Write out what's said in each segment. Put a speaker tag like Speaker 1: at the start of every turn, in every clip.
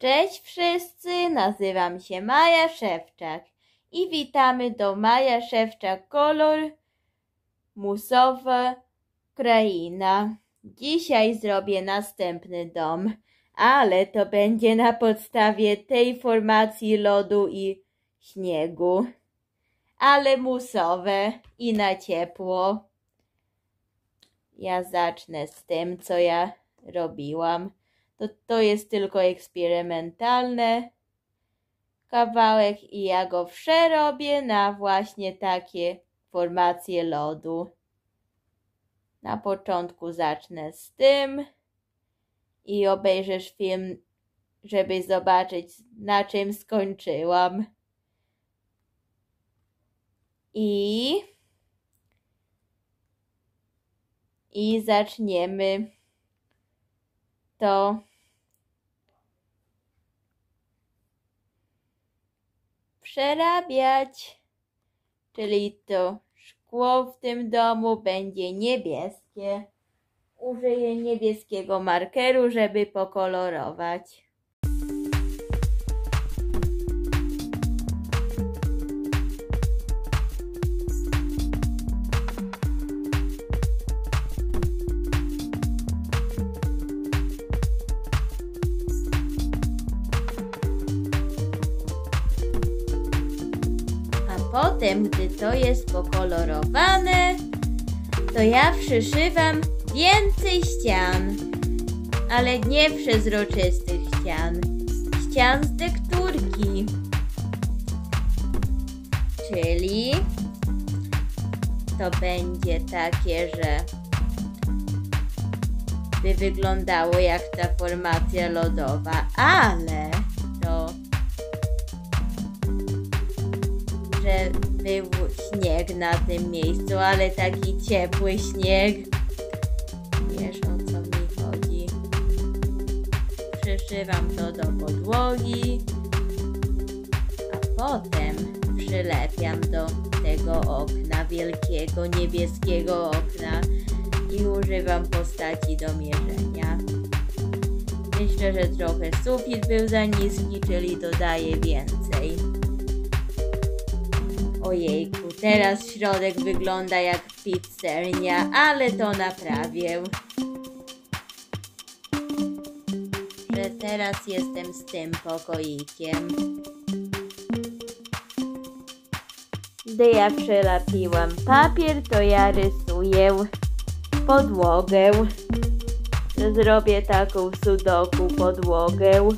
Speaker 1: Cześć wszyscy, nazywam się Maja Szewczak i witamy do Maja Szewczak Kolor Musowa Kraina. Dzisiaj zrobię następny dom, ale to będzie na podstawie tej formacji lodu i śniegu. Ale musowe i na ciepło. Ja zacznę z tym, co ja robiłam. To, to jest tylko eksperymentalne kawałek i ja go przerobię na właśnie takie formacje lodu. Na początku zacznę z tym i obejrzysz film, żeby zobaczyć na czym skończyłam. I i zaczniemy to przerabiać. Czyli to szkło w tym domu będzie niebieskie. Użyję niebieskiego markeru, żeby pokolorować. Potem, gdy to jest pokolorowane, to ja przyszywam więcej ścian, ale nie przezroczystych ścian, ścian z tekturki. Czyli to będzie takie, że by wyglądało jak ta formacja lodowa, ale to że był śnieg na tym miejscu, ale taki ciepły śnieg. Wiesz o co mi chodzi. Przyszywam to do podłogi, a potem przylepiam do tego okna, wielkiego niebieskiego okna i używam postaci do mierzenia. Myślę, że trochę sufit był za niski, czyli dodaję więcej. Ojejku, teraz środek wygląda jak pizzernia, ale to naprawię. Że teraz jestem z tym pokoikiem. Gdy ja przelapiłam papier, to ja rysuję podłogę. Zrobię taką sudoku podłogę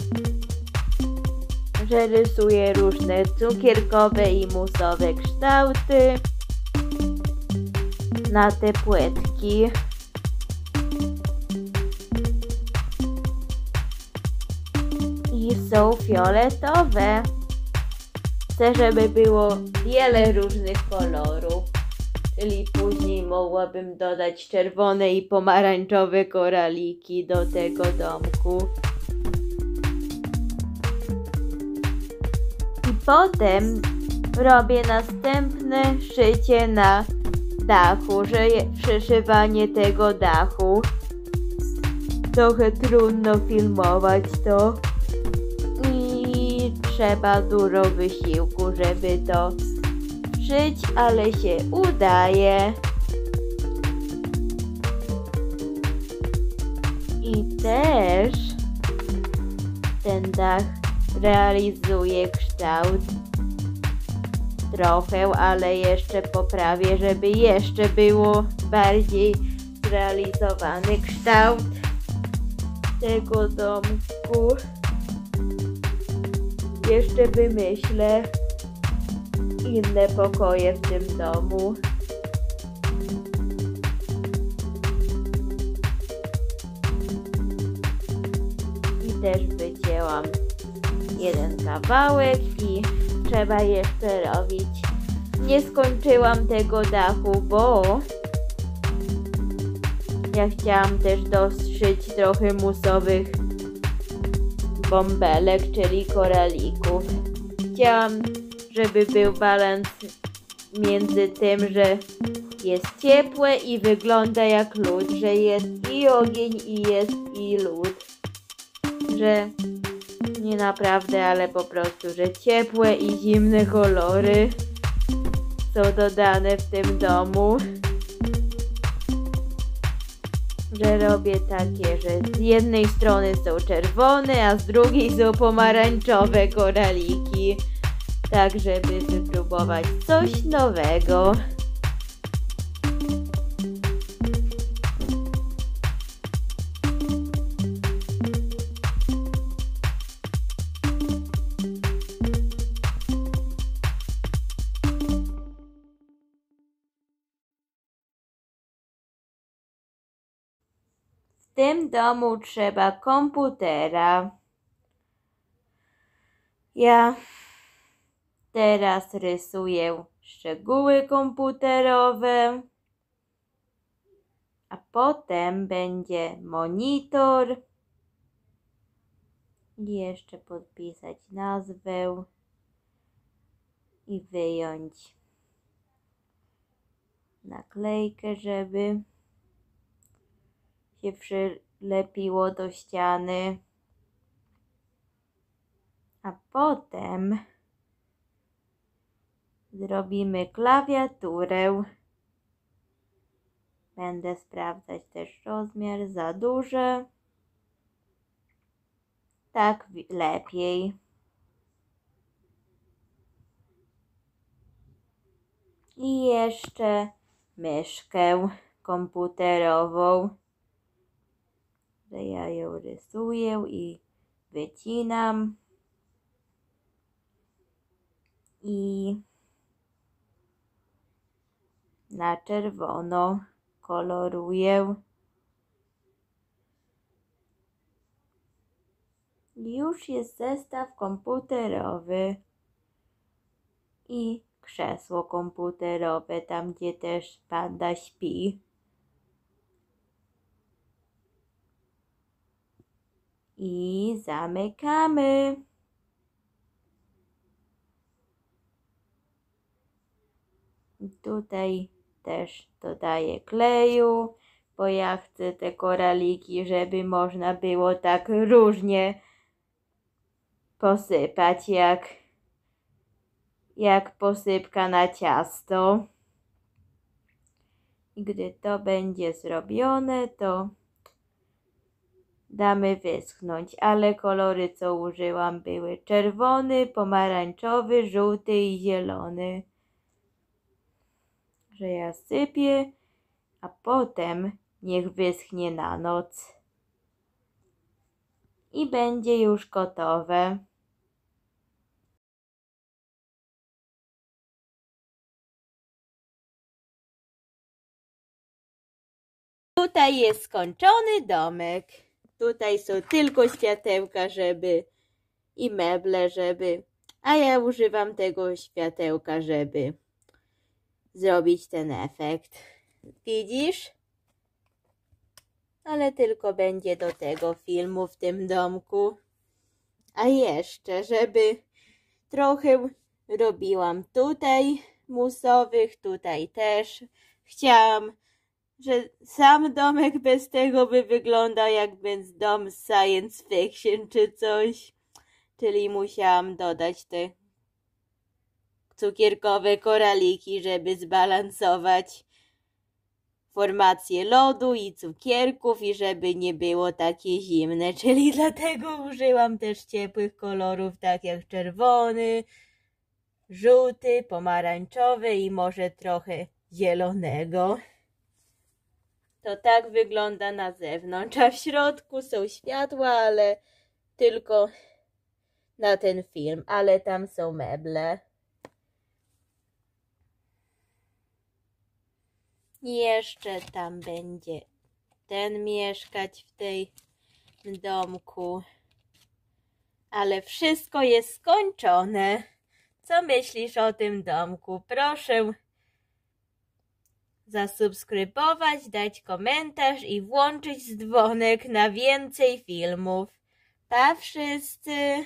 Speaker 1: że rysuję różne cukierkowe i musowe kształty na te płytki. I są fioletowe. Chcę, żeby było wiele różnych kolorów. Czyli później mogłabym dodać czerwone i pomarańczowe koraliki do tego domku. Potem robię następne szycie na dachu, że przyszywanie tego dachu. Trochę trudno filmować to i trzeba dużo wysiłku, żeby to szyć, ale się udaje. I też ten dach realizuje kształt trochę, ale jeszcze poprawię, żeby jeszcze było bardziej zrealizowany kształt tego domku. Jeszcze wymyślę inne pokoje w tym domu. I też wycięłam jeden kawałek i trzeba jeszcze robić. Nie skończyłam tego dachu, bo ja chciałam też doszyć trochę musowych bąbelek, czyli koralików. Chciałam, żeby był balans między tym, że jest ciepłe i wygląda jak lód, że jest i ogień i jest i lód. Że Nie naprawdę, ale po prostu, że ciepłe i zimne kolory są dodane w tym domu. Że robię takie, że z jednej strony są czerwone, a z drugiej są pomarańczowe koraliki. Tak, żeby wypróbować coś nowego. Tym domu trzeba komputera. Ja teraz rysuję szczegóły komputerowe, a potem będzie monitor. I jeszcze podpisać nazwę i wyjąć naklejkę, żeby się przylepiło do ściany. A potem zrobimy klawiaturę. Będę sprawdzać też rozmiar za duże. Tak lepiej. I jeszcze myszkę komputerową że ja ją rysuję i wycinam i na czerwono koloruję. Już jest zestaw komputerowy i krzesło komputerowe, tam gdzie też panda śpi. I zamykamy. Tutaj też dodaję kleju, bo ja chcę te koraliki, żeby można było tak różnie posypać, jak, jak posypka na ciasto. I gdy to będzie zrobione, to damy wyschnąć, ale kolory co użyłam były czerwony, pomarańczowy, żółty i zielony. Że ja sypię, a potem niech wyschnie na noc. I będzie już gotowe. Tutaj jest skończony domek. Tutaj są tylko światełka, żeby i meble, żeby. A ja używam tego światełka, żeby zrobić ten efekt. Widzisz? Ale tylko będzie do tego filmu w tym domku. A jeszcze, żeby trochę robiłam tutaj musowych, tutaj też. Chciałam że sam domek bez tego by wyglądał jakby dom science fiction czy coś. Czyli musiałam dodać te cukierkowe koraliki, żeby zbalansować formację lodu i cukierków i żeby nie było takie zimne, czyli dlatego użyłam też ciepłych kolorów, tak jak czerwony, żółty, pomarańczowy i może trochę zielonego. To tak wygląda na zewnątrz, a w środku są światła, ale tylko na ten film, ale tam są meble. Jeszcze tam będzie ten mieszkać w tej domku. Ale wszystko jest skończone. Co myślisz o tym domku? Proszę zasubskrybować, dać komentarz i włączyć dzwonek na więcej filmów. Pa wszyscy!